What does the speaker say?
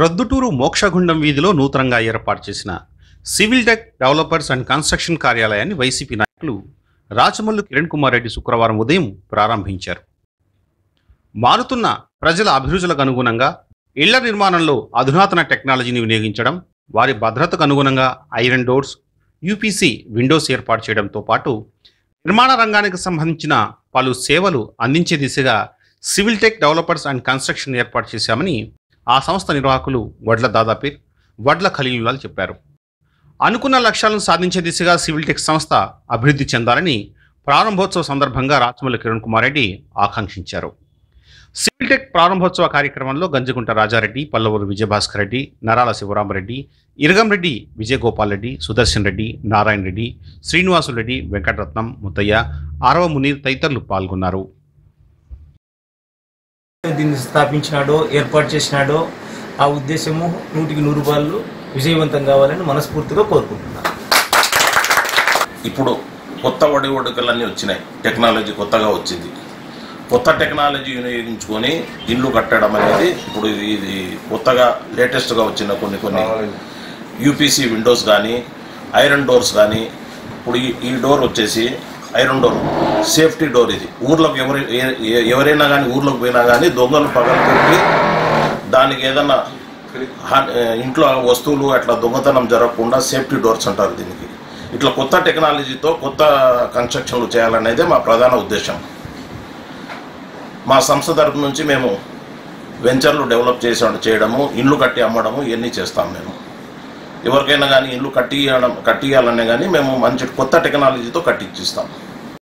ప్రొద్దుటూరు మోక్షగుండం వీధిలో నూతనంగా ఏర్పాటు చేసిన civil tech developers and construction కార్యాలయాన్ని వైసీపీ నాయకులు రాచమల్లు కిరణ్ కుమార్ రెడ్డి శుక్రవారం ఉదయం ప్రారంభించారు. మారుతున్న ప్రజల అభిరుచులకు అనుగుణంగా ఇళ్ళ నిర్మాణంలో అధునాతన టెక్నాలజీని వినియోగించడం వారి భద్రతకు అనుగుణంగా ఐరన్ డోర్స్ యూపీసీ విండోస్ ఏర్పాటు చేయడంతో పాటు నిర్మాణ రంగానికి సంబంధించిన పలు సేవలు అందించే దిశగా civil tech developers and construction ఏర్పాటు చేశామని ఆ సంస్థ నిర్వాహకులు వడ్ల దాదాపీర్ వడ్ల ఖలీలులాల్ చెప్పారు. అనుకున్న లక్ష్యాలను సాధించే దిశగా సివిల్ టెక్ సంస్థ అభివృద్ధి చెందాలని ప్రారంభోత్సవ సందర్భంగా రాచమల్లి కిరణ్ కుమార్ రెడ్డి ఆకాంక్షించారు. సివిల్ టెక్ ప్రారంభోత్సవ కార్యక్రమంలో గంజగుంట రాజారెడ్డి పల్లవూరు విజయభాస్కర్ రెడ్డి నరాల శివరామరెడ్డి ఇరగంరెడ్డి విజయగోపాల్ రెడ్డి సుదర్శన్ రెడ్డి నారాయణ రెడ్డి శ్రీనివాసులు రెడ్డి వెంకటరత్నం ముత్తయ్య ఆరవ మునీర్ తదితరులు పాల్గొన్నారు. దీన్ని స్థాపించినాడో ఏర్పాటు చేసినాడో ఆ ఉద్దేశము నూటికి నూరు రూపాయలు విజయవంతం కావాలని మనస్ఫూర్తిగా కోరుకుంటున్నాను. ఇప్పుడు కొత్త వడి వడుకలన్నీ వచ్చినాయి. టెక్నాలజీ కొత్తగా వచ్చింది. కొత్త టెక్నాలజీ వినియోగించుకొని ఇల్లు కట్టడం అనేది ఇప్పుడు ఇది ఇది కొత్తగా లేటెస్ట్గా వచ్చిన కొన్ని కొన్ని యూపీసీ విండోస్ కానీ ఐరన్ డోర్స్ కానీ ఇప్పుడు ఈ ఈ డోర్ వచ్చేసి ఐరన్ డోర్. సేఫ్టీ డోర్ ఇది. ఊర్లోకి ఎవరి ఎవరైనా కానీ ఊర్లోకి పోయినా కానీ దొంగలు పగలగొట్టి దానికి ఏదన్నా ఇంట్లో వస్తువులు అట్లా దొంగతనం జరగకుండా సేఫ్టీ డోర్స్ అంటారు దీనికి. ఇట్లా కొత్త టెక్నాలజీతో కొత్త కన్స్ట్రక్షన్లు చేయాలనేదే మా ప్రధాన ఉద్దేశం. మా సంస్థ తరపు నుంచి మేము వెంచర్లు డెవలప్ చేసే చేయడము ఇండ్లు కట్టి అమ్మడము ఇవన్నీ చేస్తాం మేము. ఎవరికైనా కానీ ఇల్లు కట్టియడం కట్టియాలనే కానీ మేము మంచి కొత్త టెక్నాలజీతో కట్టించిస్తాం.